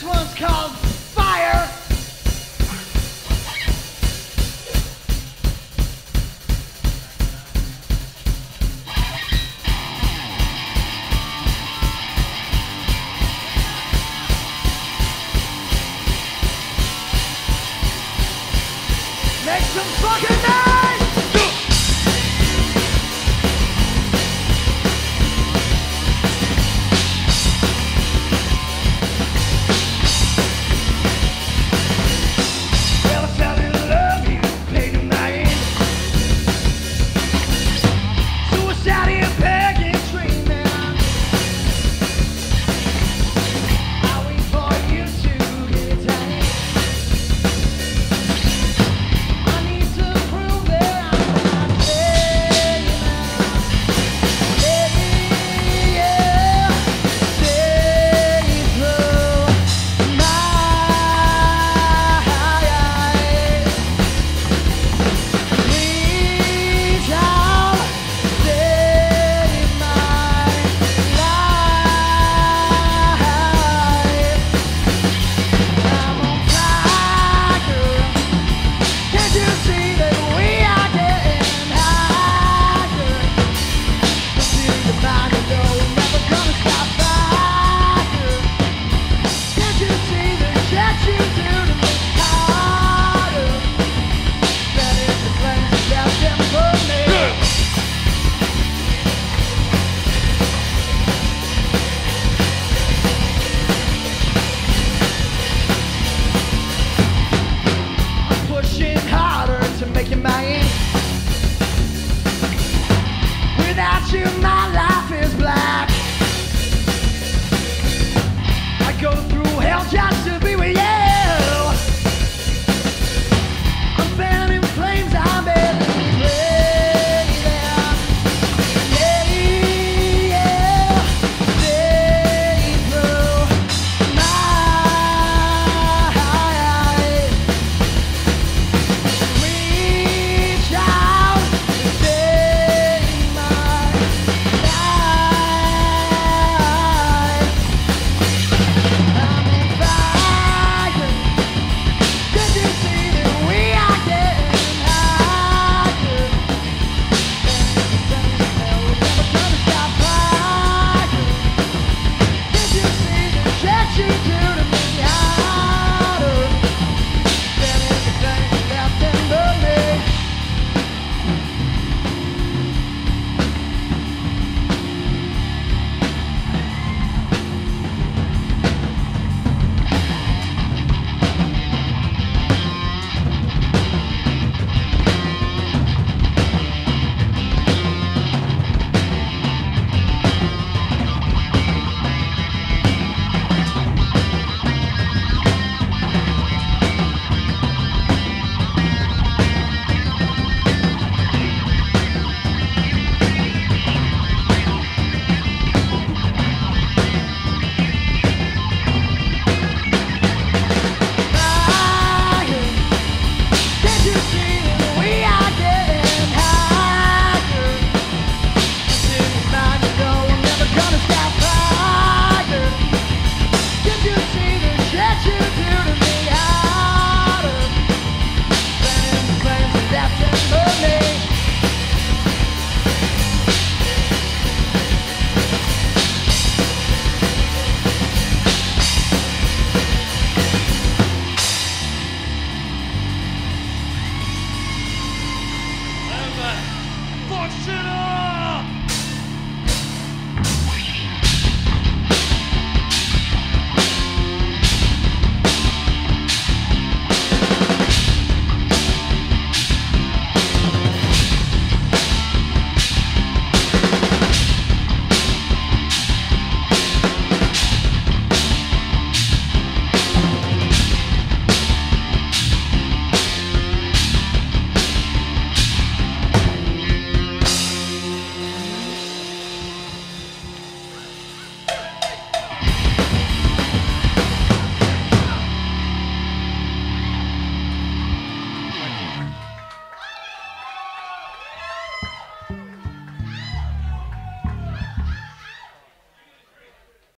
This one's called Fire. Make some fucking noise!